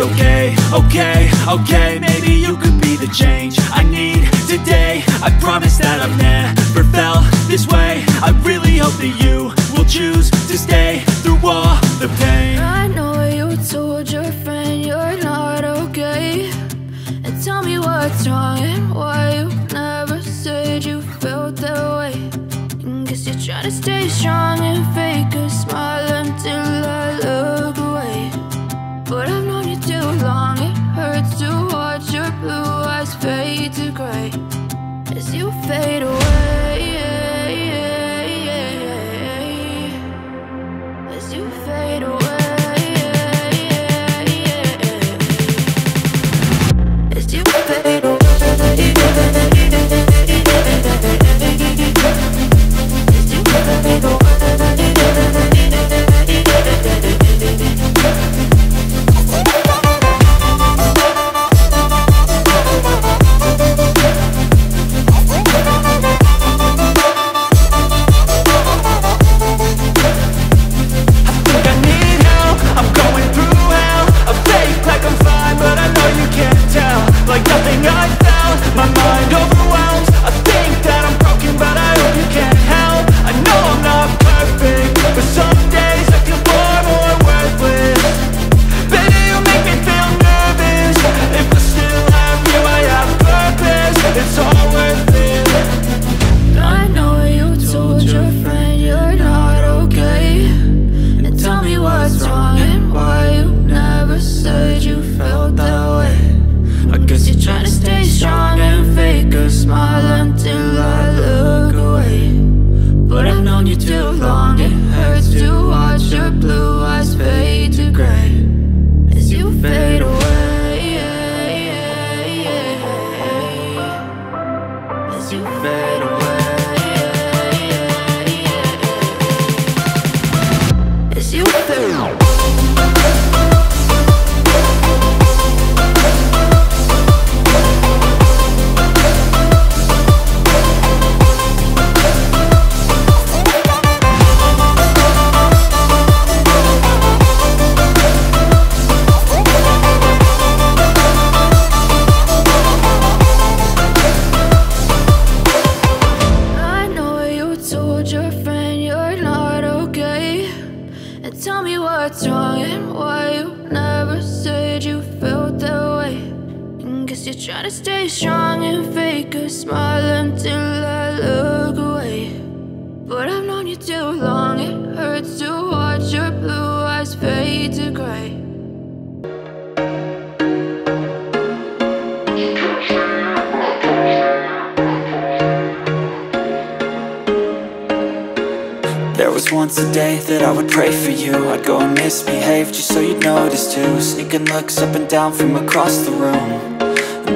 okay Okay, okay, maybe you could be the change I need today I promise that I've never felt this way I really hope that you will choose to stay through all the pain I know you told your friend you're not okay. And tell me what's wrong and why you never said you felt that way. And guess you're trying to stay strong and fake a smile until I smile until I look away. But I've known you too stay strong and fake a smile until I look away. But I've known you too long, it hurts to watch your blue eyes fade to gray. There was once a day that I would pray for you I'd go and misbehave just so you'd notice too Sneaking looks up and down from across the room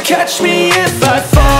catch me if I fall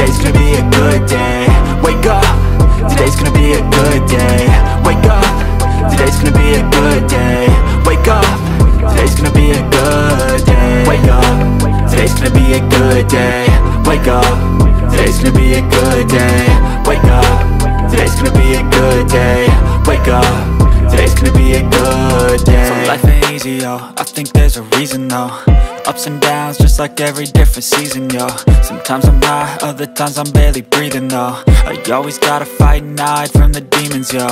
today's gonna be a good day. Wake up, today's gonna be a good day. Wake up, today's gonna be a good day. Wake up, today's gonna be a good day. Wake up, today's gonna be a good day. Wake up, today's gonna be a good day. Wake up, today's gonna be a good day. Wake up, today's gonna be a good day. So life ain't easy, yo, think there's a reason though Ups and downs, just like every different season, yo Sometimes I'm high, other times I'm barely breathing, though I always gotta fight and hide from the demons, yo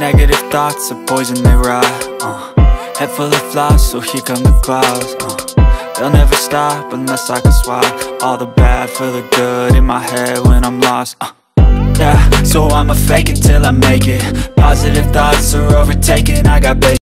Negative thoughts are poison, they rot, uh. Head full of flies, so here come the clouds, uh. They'll never stop unless I can swap All the bad for the good in my head when I'm lost, uh. Yeah, so I'ma fake it till I make it Positive thoughts are overtaken, I got bacon